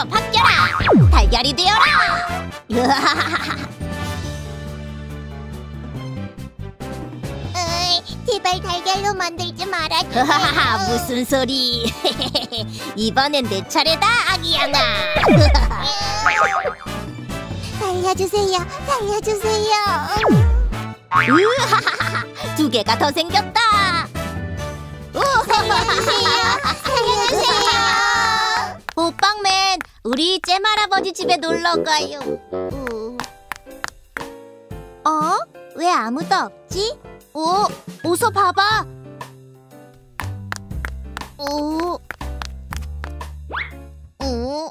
달걀로 바뀌어라. 달걀이 되어라. 으이, 제발 달걀로 만들지 말아주세요. 무슨 소리? 이번엔 내 차례다, 아기 양아. 살려주세요. 살려주세요. 으하하하, 두 개가 더 생겼다. 살려주세요. 우리 잼 할아버지 집에 놀러 가요. 어? 왜 아무도 없지? 오, 어서 봐봐. 오. 오.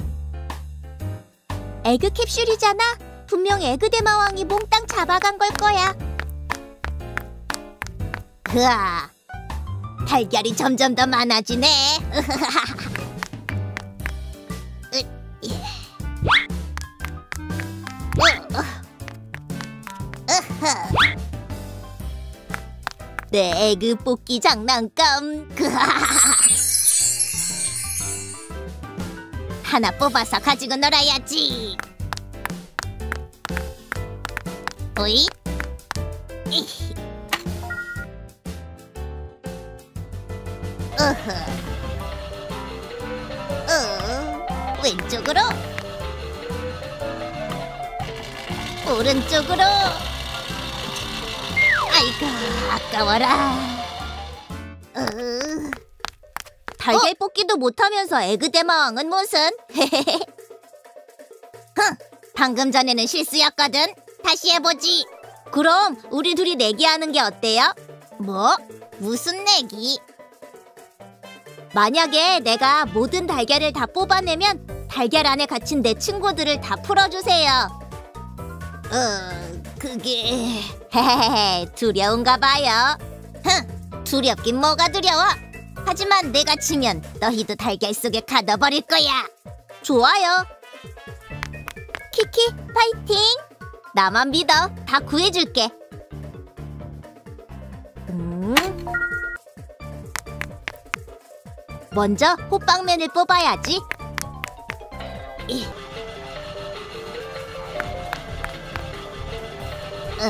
에그 캡슐이잖아. 분명 에그 대마왕이 몽땅 잡아간 걸 거야. 으아, 달걀이 점점 더 많아지네. 내 에그 뽑기 장난감. 하나 뽑아서 가지고 놀아야지. 오이? 으흐. 으, 왼쪽으로. 오른쪽으로. 아이고, 아까워라. 으. 달걀 뽑기도 못하면서 에그 대마왕은 무슨? 흥, 방금 전에는 실수였거든. 다시 해보지. 그럼 우리 둘이 내기 하는 게 어때요? 뭐? 무슨 내기? 만약에 내가 모든 달걀을 다 뽑아내면 달걀 안에 갇힌 내 친구들을 다 풀어주세요. 어, 그게 두려운가 봐요. 흥, 두렵긴 뭐가 두려워. 하지만 내가 치면 너희도 달걀 속에 가둬버릴 거야. 좋아요. 키키 파이팅! 나만 믿어. 다 구해줄게. 음. 먼저 호빵맨을 뽑아야지. 이. 으.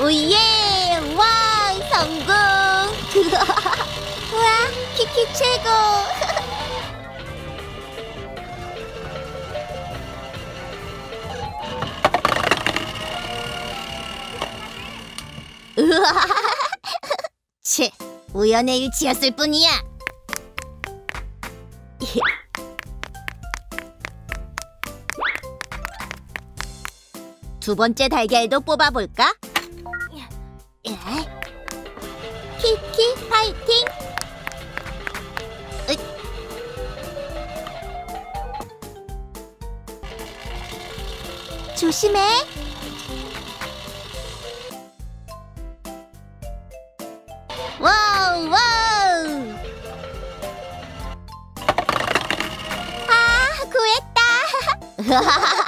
오예! 와! 성공! 우와! 키키 최고! 우와! 치, 우연의 일치였을 뿐이야. 두 번째 달걀도 뽑아볼까? 예. 키키 파이팅! 조심해. 와우 와우. 아, 구했다.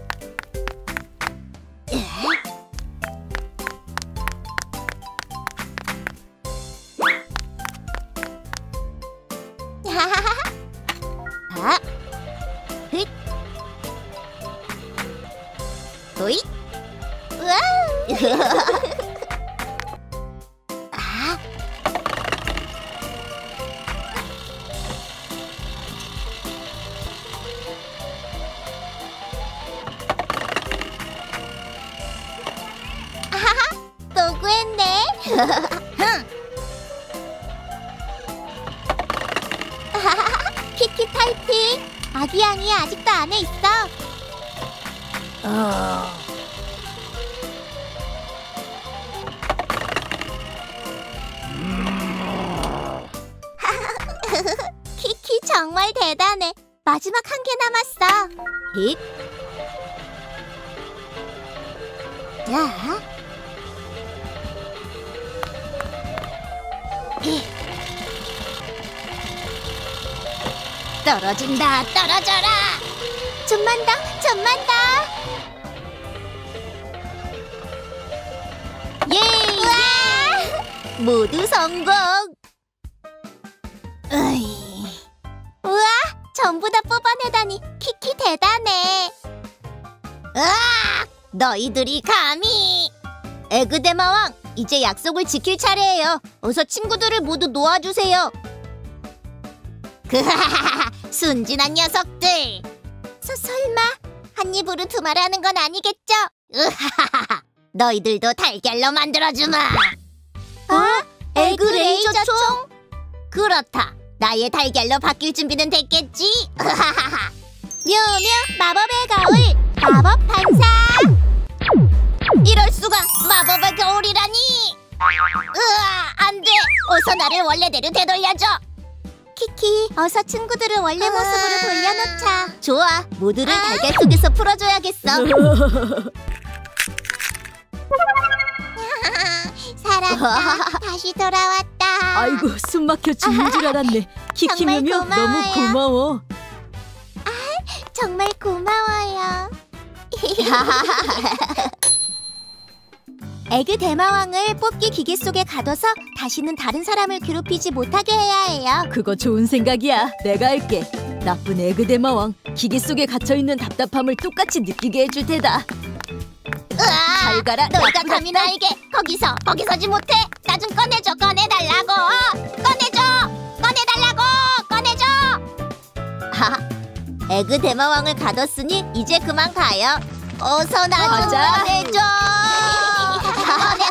키키 파이팅. 아기 양이 아직도 안에 있어. 어. 키키 정말 대단해. 마지막 한 개 남았어. 헥. 자. 떨어진다 떨어져라 좀만 더, 좀만 더. 예, 예. 모두 성공 으이, 우와, 전부 다 뽑아내다니 키키 대단해. 으악! 너희들이 감히 에그데마왕 이제 약속을 지킬 차례예요 어서 친구들을 모두 놓아주세요 그하하하 순진한 녀석들 서, 설마 한 입으로 두 말 하는 건 아니겠죠? 으하하하 너희들도 달걀로 만들어주마 어? 에그 레이저 총? 그렇다 나의 달걀로 바뀔 준비는 됐겠지? 으하하하 묘묘 마법의 거울 마법 반사. 이럴 수가 마법의 겨울이라니 으아 안돼 어서 나를 원래대로 되돌려줘 키키, 어서 친구들을 원래 모습으로 돌려놓자. 좋아 모두를 달걀 속에서 풀어줘야겠어 살았다. 다시 돌아왔다. 아이고 숨 막혀 죽는 줄 알았네. 정말 고마워요. 너무 고마워. 정말 고마워요. 에그 대마왕을 뽑기 기계 속에 가둬서 다시는 다른 사람을 괴롭히지 못하게 해야 해요. 그거 좋은 생각이야. 내가 할게. 나쁜 에그 대마왕 기계 속에 갇혀 있는 답답함을 똑같이 느끼게 해줄 테다. 으아 잘 가라. 나쁜 감히. 나에게 거기서 거기 서지 못해 나 좀 꺼내줘 꺼내달라고 꺼내줘 꺼내달라고 꺼내줘 하하 에그 대마왕을 가뒀으니 이제 그만 가요 어서 나 좀. 꺼내줘 好好听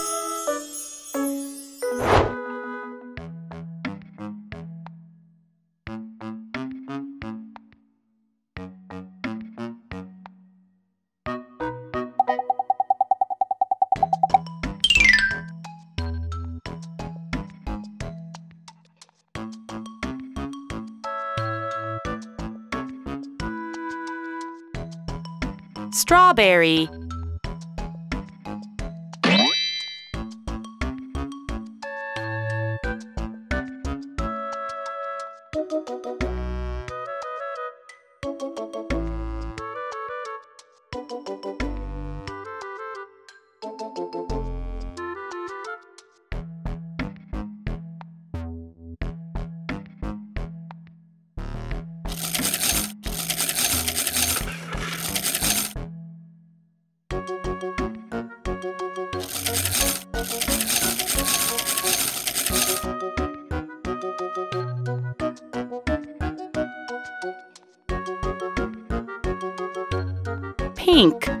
strawberry pink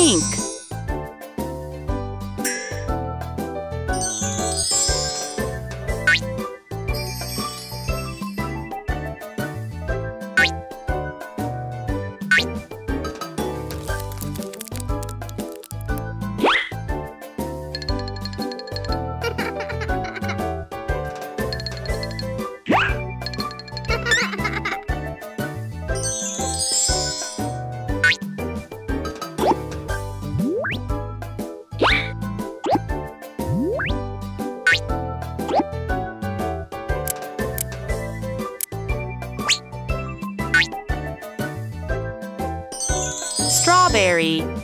pink. Strawberry.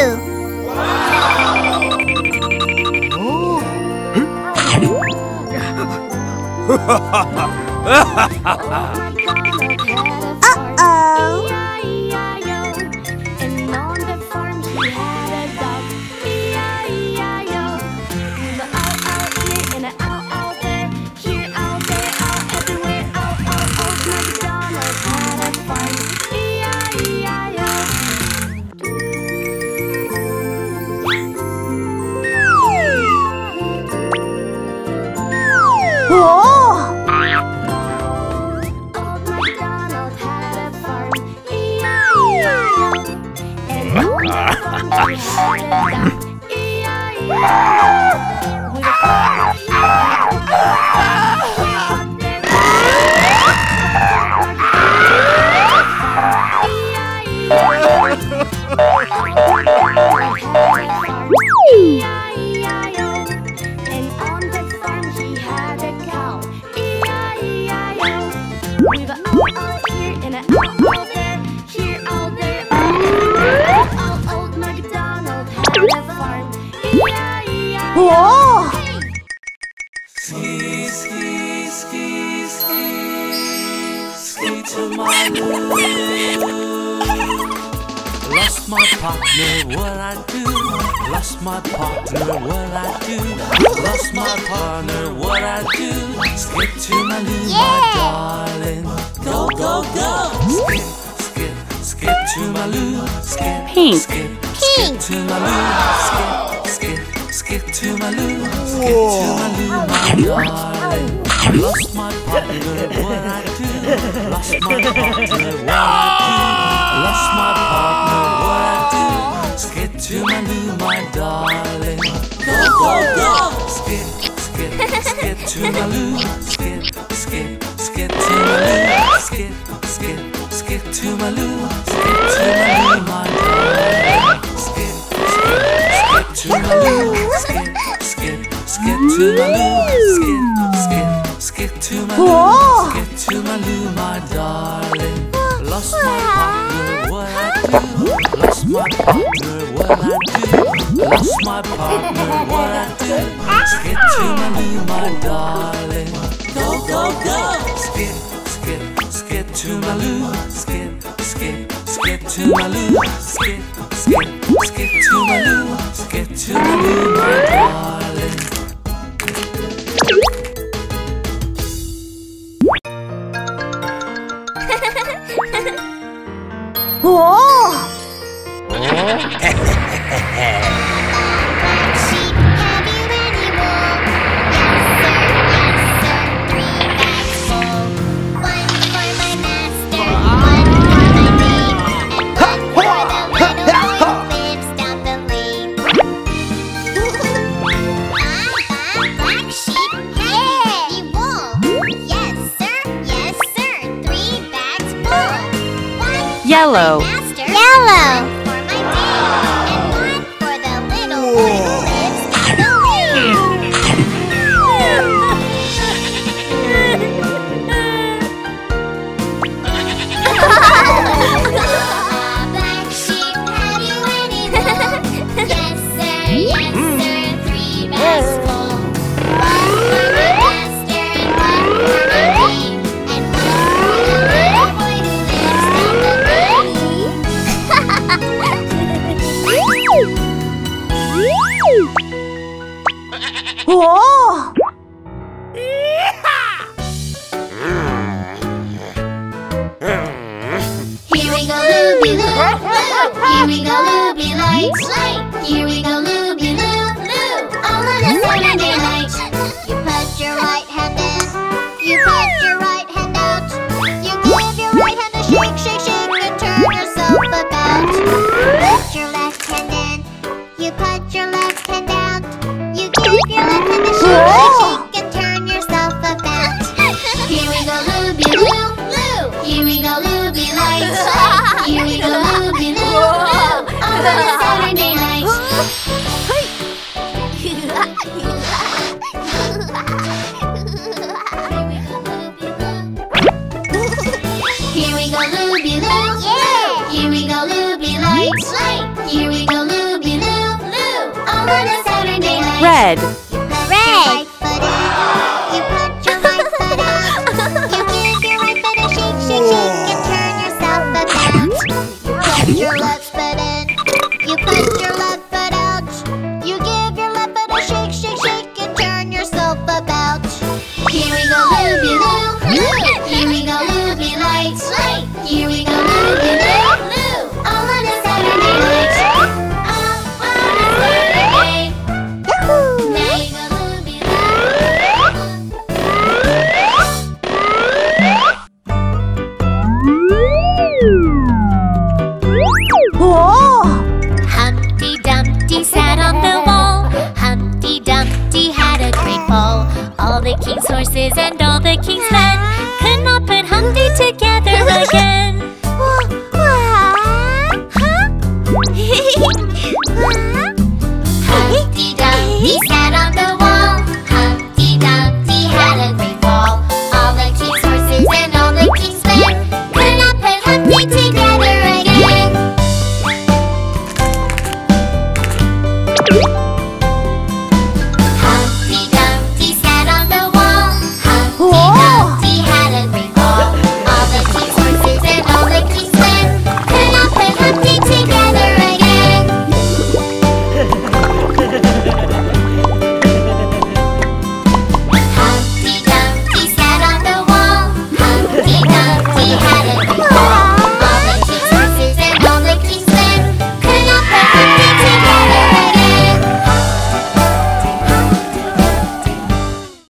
Wow. oh. Yeah! E-I-E-I-O. Ski, ski, ski, ski, ski to my loo. Lost my partner, what I do? Lost my partner, what I do? Lost my partner, what I do? Skip to my loo, my darling. Go, go, go! Skip, skip, skip to my loo. Skip, Pink. skip, skip to my loo. Skip, skip, skip to my loo. Skip to my loo, my darling. Lost my partner, what I do? Lost my partner, what I do? Lost my partner, what I do? Skip to my loo, my darling. Go, go, go! Skip, skip, skip to my loo. Skip, skip, skip to do. Yellow. Yellow. Here we go, Looby Lights, Light. Here we go, Looby Loo, Loo. All on a. You put your right hand in, you put your right hand out. You give your right hand a shake, shake, shake, and turn yourself about. Put your left hand in, you put your left hand out. You give your left hand a shake, shake, ふわふわ。